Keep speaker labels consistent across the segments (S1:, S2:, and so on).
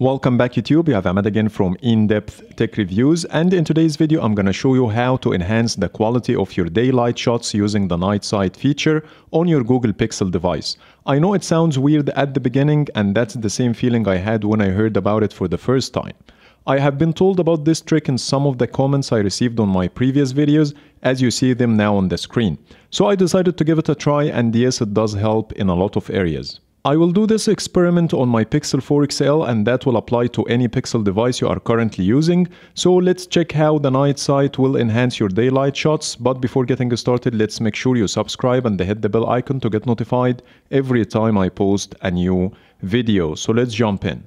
S1: Welcome back YouTube, you have Ahmed again from In-Depth Tech Reviews and in today's video I'm gonna show you how to enhance the quality of your daylight shots using the night sight feature on your Google Pixel device. I know it sounds weird at the beginning and that's the same feeling I had when I heard about it for the first time. I have been told about this trick in some of the comments I received on my previous videos as you see them now on the screen. So I decided to give it a try and yes it does help in a lot of areas. I will do this experiment on my Pixel 4 XL and that will apply to any Pixel device you are currently using. So let's check how the night sight will enhance your daylight shots. But before getting started, let's make sure you subscribe and hit the bell icon to get notified every time I post a new video. So let's jump in.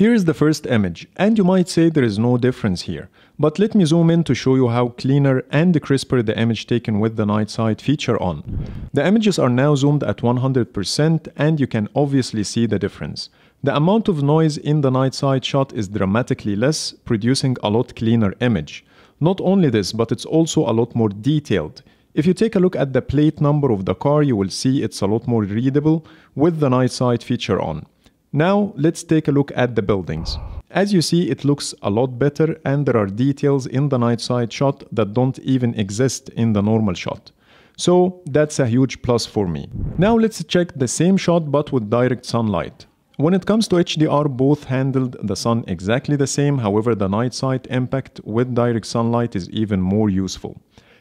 S1: Here is the first image, and you might say there is no difference here. But let me zoom in to show you how cleaner and crisper the image taken with the night sight feature on. The images are now zoomed at 100% and you can obviously see the difference. The amount of noise in the night sight shot is dramatically less, producing a lot cleaner image. Not only this, but it's also a lot more detailed. If you take a look at the plate number of the car, you will see it's a lot more readable with the night sight feature on. Now let's take a look at the buildings. As you see, it looks a lot better and there are details in the night sight shot that don't even exist in the normal shot. So that's a huge plus for me. Now let's check the same shot but with direct sunlight. When it comes to HDR, both handled the sun exactly the same, however the night sight impact with direct sunlight is even more useful.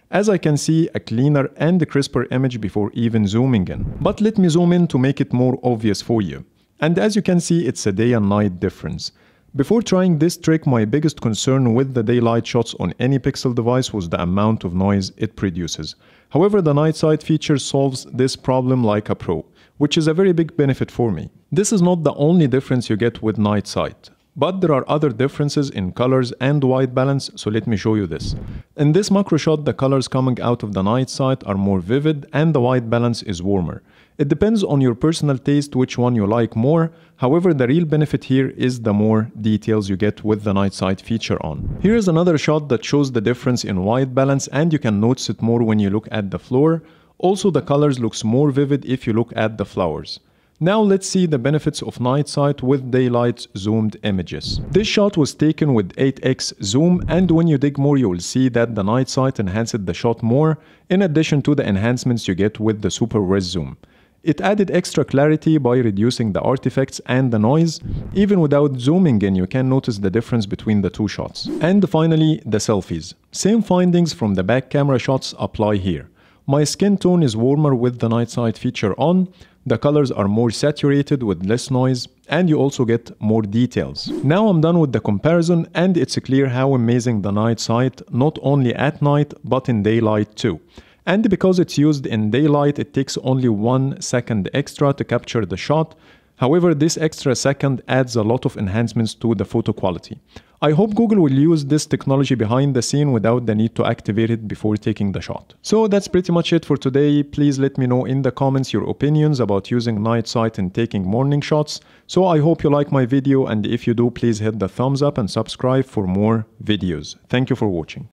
S1: As I can see, a cleaner and crisper image before even zooming in. But let me zoom in to make it more obvious for you. And as you can see, it's a day and night difference. Before trying this trick, my biggest concern with the daylight shots on any Pixel device was the amount of noise it produces. However, the night sight feature solves this problem like a pro, which is a very big benefit for me. This is not the only difference you get with night sight. But there are other differences in colors and white balance, so let me show you this. In this macro shot, the colors coming out of the night sight are more vivid and the white balance is warmer. It depends on your personal taste which one you like more, however the real benefit here is the more details you get with the night sight feature on. Here is another shot that shows the difference in white balance and you can notice it more when you look at the floor. Also the colors looks more vivid if you look at the flowers. Now let's see the benefits of night sight with daylight zoomed images. This shot was taken with 8x zoom and when you dig more you will see that the night sight enhanced the shot more in addition to the enhancements you get with the super res zoom. It added extra clarity by reducing the artifacts and the noise. Even without zooming in, you can notice the difference between the two shots. And finally, the selfies. Same findings from the back camera shots apply here. My skin tone is warmer with the night sight feature on, the colors are more saturated with less noise and you also get more details. Now I'm done with the comparison and it's clear how amazing the night sight not only at night but in daylight too. And because it's used in daylight it takes only one second extra to capture the shot However, this extra second adds a lot of enhancements to the photo quality. I hope Google will use this technology behind the scene without the need to activate it before taking the shot. So that's pretty much it for today. Please let me know in the comments your opinions about using night sight and taking morning shots. So I hope you like my video and if you do, please hit the thumbs up and subscribe for more videos. Thank you for watching.